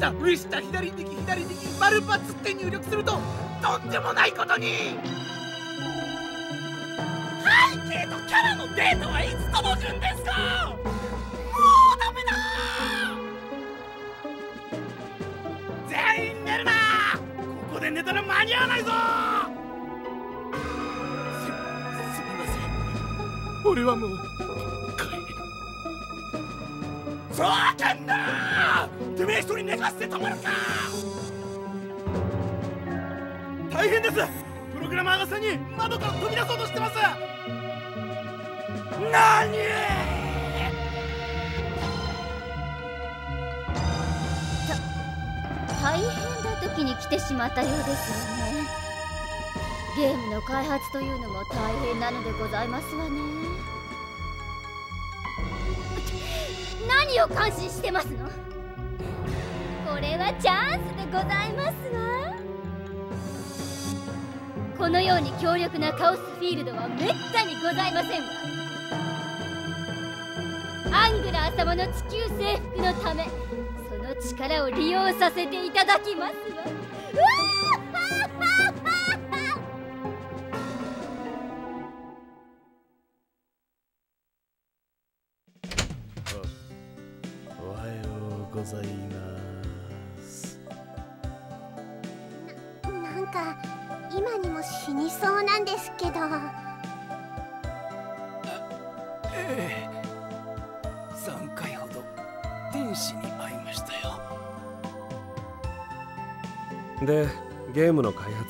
下上下左右左右丸バツって入力するととんでもないことに。背景とキャラのデータはいつ届くんですか？もうダメだ！全員寝るな！ここで寝たら間に合わないぞ！すすみません。俺はもうふざけんな！てめえ一人寝かせてたまるか！大変です。プログラマーが3人窓から飛び出そうとしてます。何？大変な時に来てしまったようですよね。ゲームの開発というのも大変なのでございますわね。何を感心してますの？これはチャンスでございますわ。このように強力なカオスフィールドはめったにございませんわ。アングラー様の地球征服のためその力を利用させていただきますわ。うわ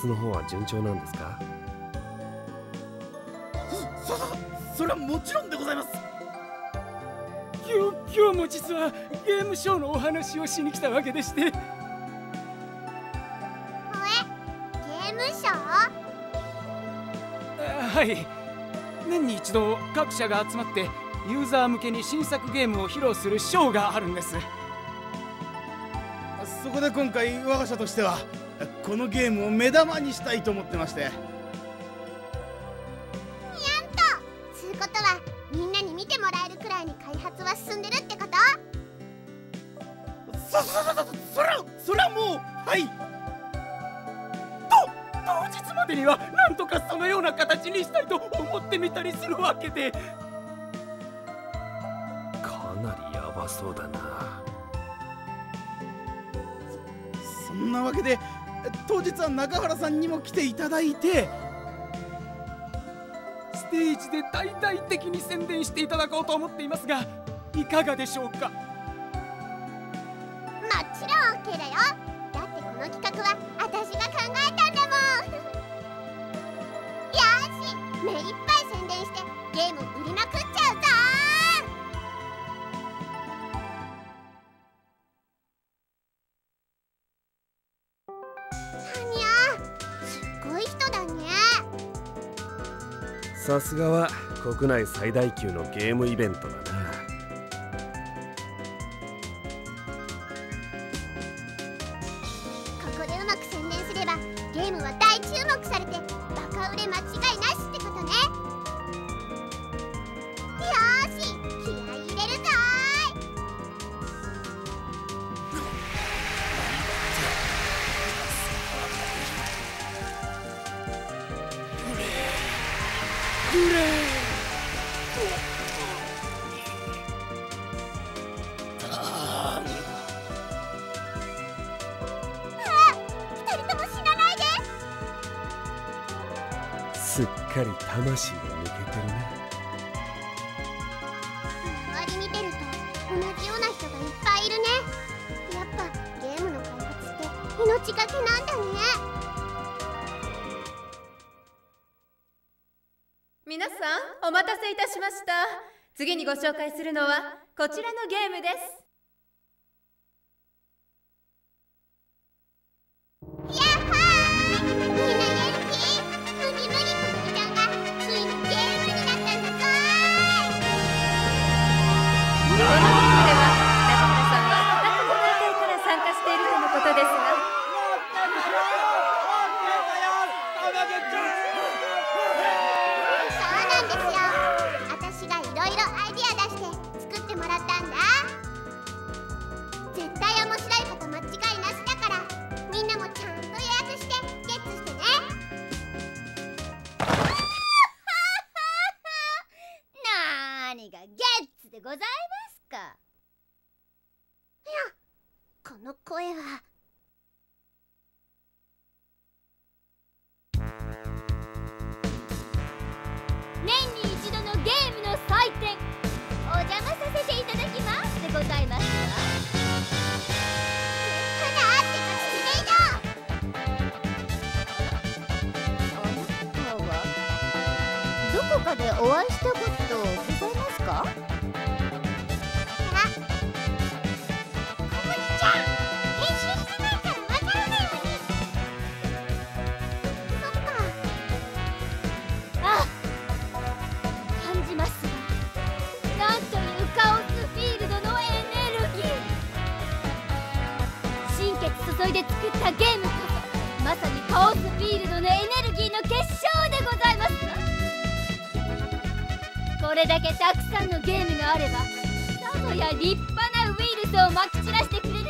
ムの方は順調なんですか？そそそれはもちろんでございます。今日今日も実はゲームショーのお話をしに来たわけでして。ゲームショー？あはい。年に一度各社が集まってユーザー向けに新作ゲームを披露するショーがあるんです。そこで今回我が社としてはこのゲームを目玉にしたいと思ってまして。やんと。つうことはみんなに見てもらえるくらいに開発は進んでるってこと？そそそそそれはそれはもうはい。と当日までにはなんとかそのような形にしたいと思ってみたりするわけで。かなりヤバそうだな。そんなわけで当日は中原さんにも来ていただいてステージで大々的に宣伝していただこうと思っていますがいかがでしょうか？さすがは国内最大級のゲームイベントだな。ここでうまく宣伝すればゲームは大命がけなんだね。皆さんお待たせいたしました。次にご紹介するのはこちらのゲームです。やっはーいございますか？ゲームこそまさにカオスフィールドのエネルギーの結晶でございます。これだけたくさんのゲームがあればさぞや立派なウイルスをまき散らしてくれる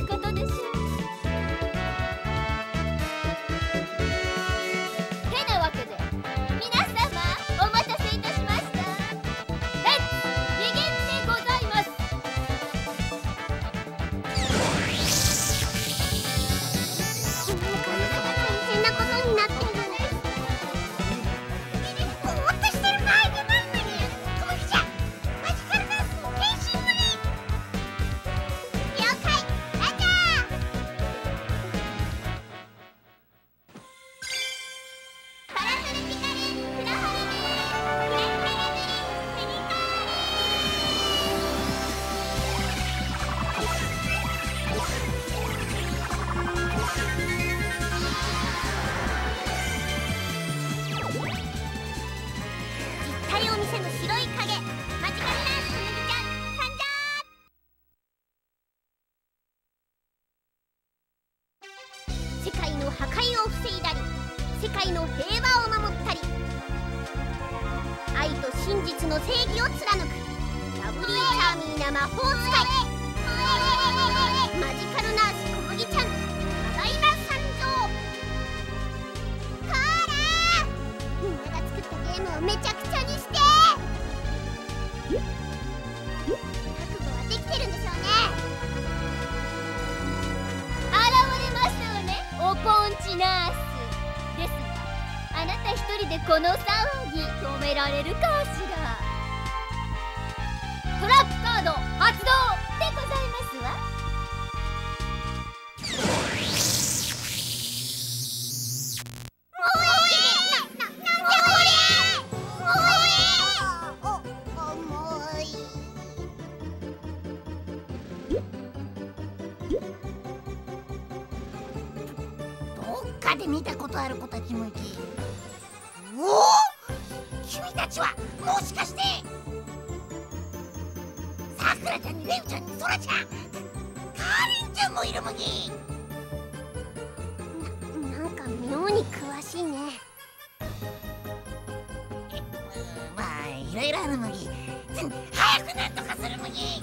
ことある子たちもいおお君たちはもしかしてさくらちゃんにレミちゃんにそらちゃんかりんちゃんもいるむぎ。ななんか妙に詳しいね。まあいろいろあるむぎ。早くなんとかするむぎ。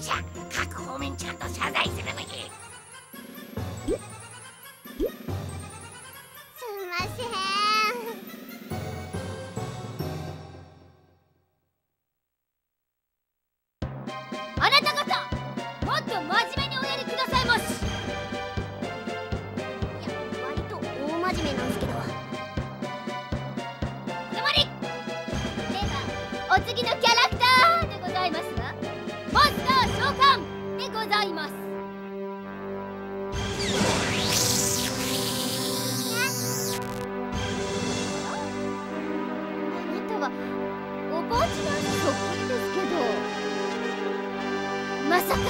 様に各方面ちゃんと謝罪するのきさか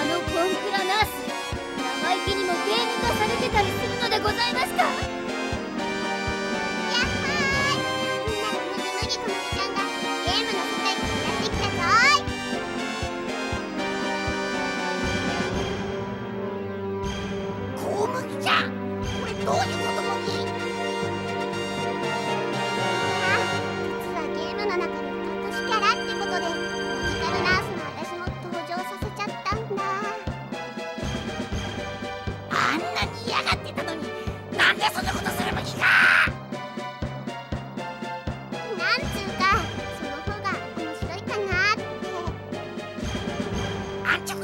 あのボンクラナース生意気にも芸人化されてたりするのでございますか？ 안쪽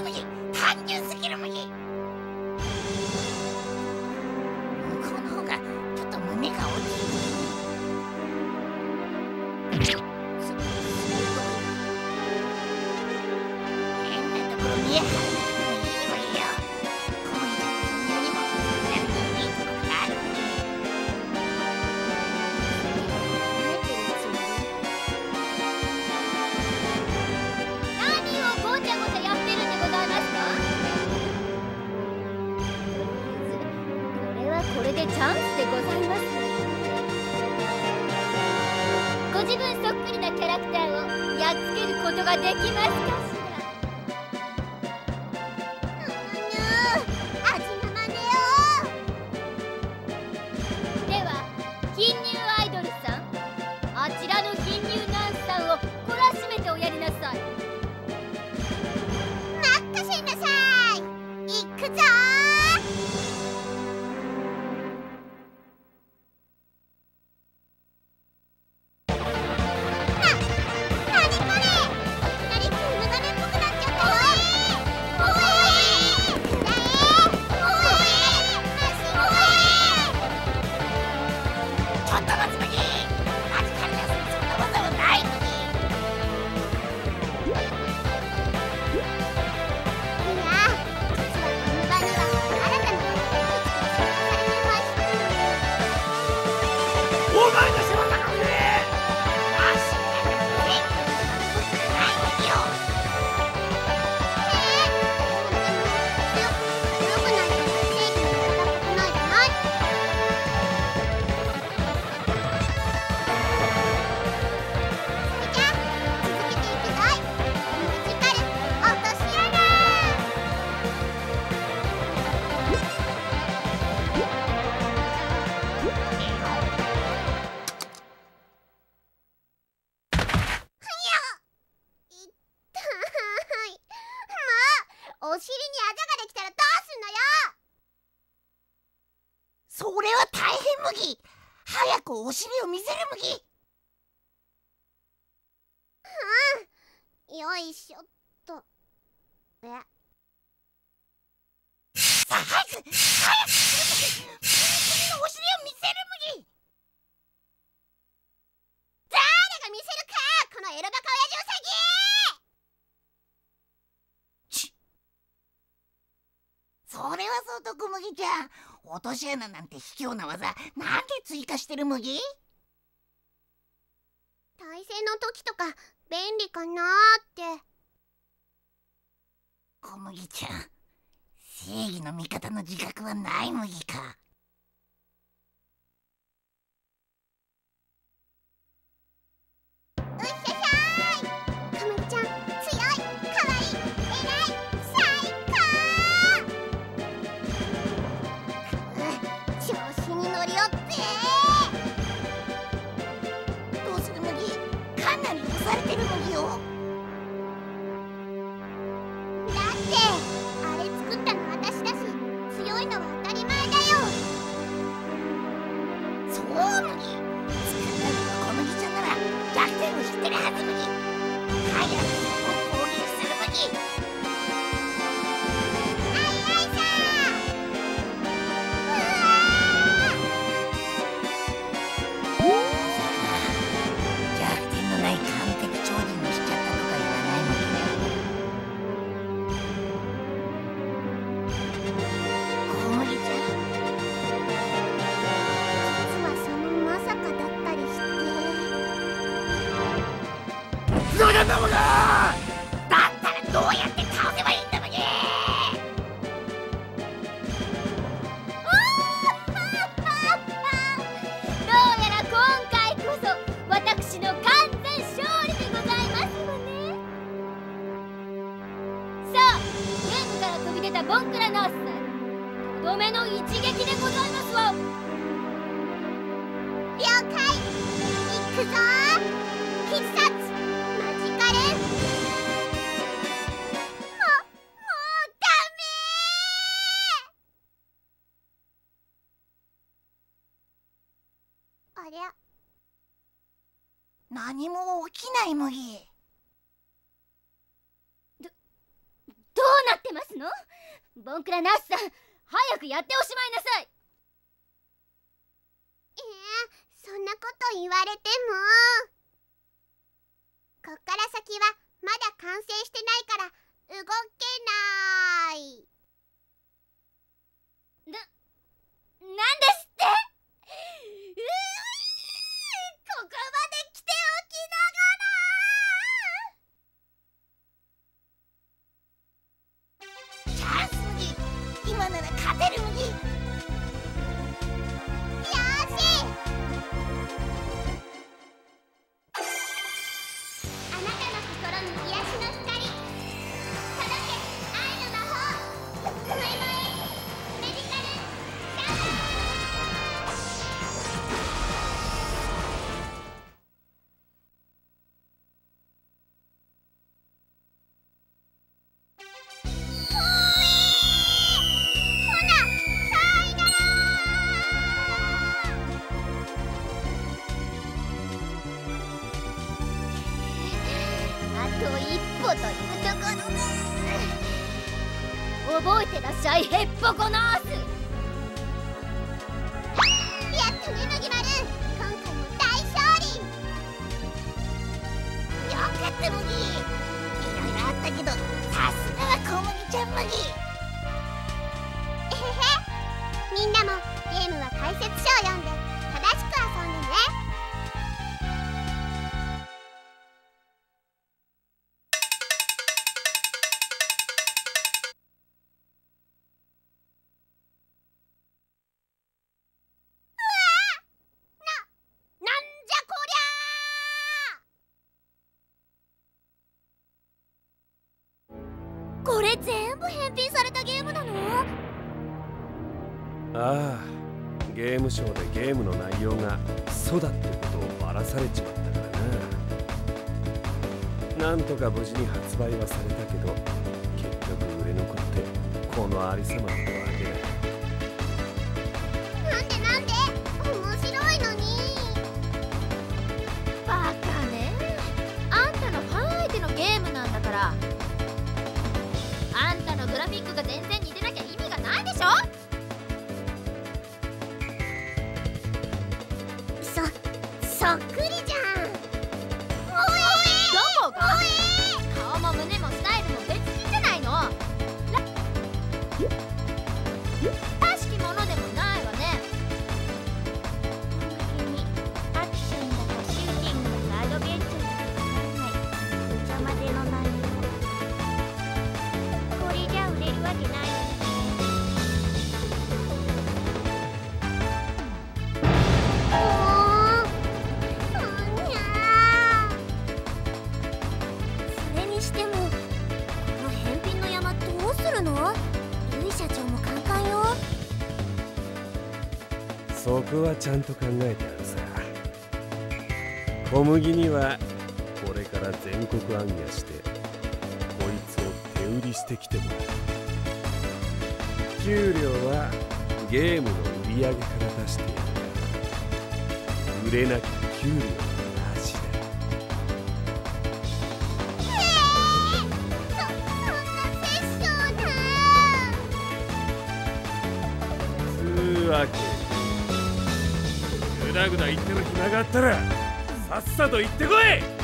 前出しまいしょっと。え早く早く次のお尻を見せる麦誰が見せるかこのエロバカ親父ウサギちそれはそうと小麦ちゃん落とし穴なんて卑怯な技なんで追加してる麦対戦の時とか便利かなーって。小麦ちゃん正義の味方の自覚はない麦か。くぞ必殺マジカルももうダメありゃ何も起きない麦どどうなってますの？ボンクラナースさん早くやっておしまいなさい。えー、そんなこと言われても。こっから先はまだ完成してないから動けない。なんですって。ここまで来てチャンス麦今なら勝てる麦たのって麦い。ろいろあったけどさすがは小麦ちゃん麦えへへ。みんなもゲームは解説書を読んで。全部返品されたゲームなの？ああゲームショーでゲームの内容がクソだってことをばらされちまったからな。なんとか無事に発売はされたけど結局売れ残ってこのありさまではあげない。グラフィックが全然似てなきゃ意味がないでしょ？ちゃんと考えてあるさ。小麦にはこれから全国暗夜してこいつを手売りしてきても。らう給料はゲームの売り上げから出してやる。売れなきゃ給料ぐだぐだ言ってる暇があったらさっさと行ってこい。